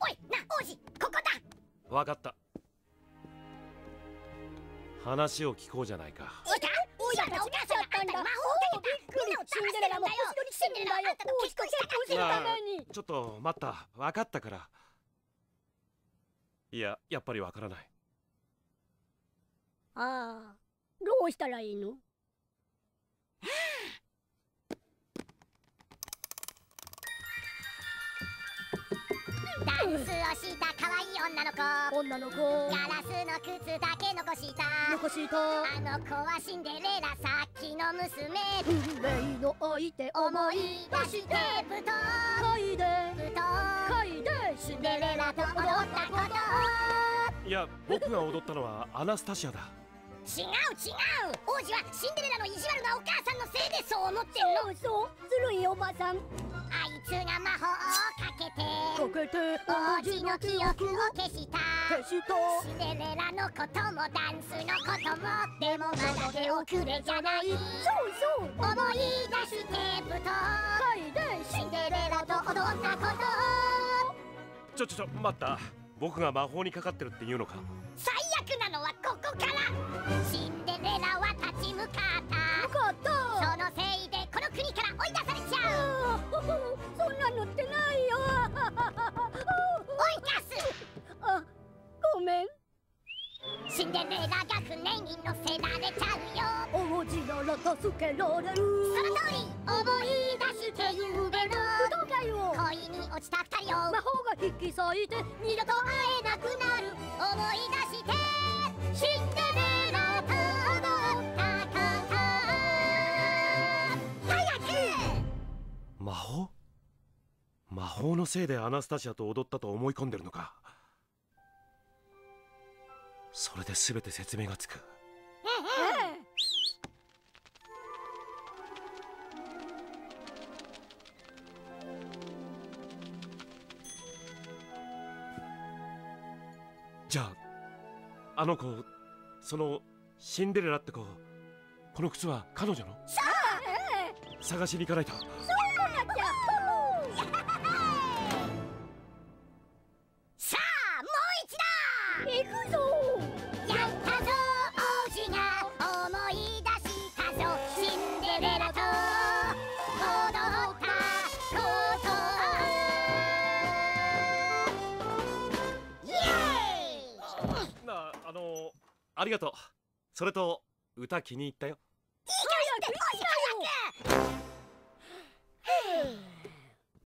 おいな王子ここだ。わかった。話を聞こうじゃないか。いいか王子はお母さん。があん。たに魔法をかけたみん。なをシンデレラも星取りしてるん。だよ王子と結婚するためにちょっと待ったわかったからいややっぱりわからないああどうしたらいいのンスをした可愛い女の子。女の子。ガラスの靴だけ残した。残した。あの子はシンデレラさっきの娘。運命の相手思い出して。ぶと。嗅いで。ぶと。嗅いで。シンデレラと踊ったこと。いや僕が踊ったのはアナスタシアだ。違う違う。王子はシンデレラの意地悪なお母さんのせいでそう思ってんの。そうそう。ずるいおばさんつが魔法をかけてかけて王子の記憶を消した。消した。シンデレラのこともダンスのこともでもまだ手遅れじゃない。そうそう。思い出してぶとシンデレラと踊ったこと。ちょちょちょ待った。僕が魔法にかかってるっていうのか。最悪なのはここからシンデレラが船に乗せられちゃうよ。王子なら助けられるその通り思い出してゆうべのどうかよ恋に落ちた二人を。魔法が引き裂いて二度と会えなくなる。思い出して。シンデレラと踊ったこと早く！魔法？魔法のせいでアナスタシアと踊ったと思い込んでるのかそれで全て説明がつく。ええじゃああの子そのシンデレラって子この靴は彼女の？探しに行かないとありがとう。それと歌気に入ったよ。いいからして王子早く。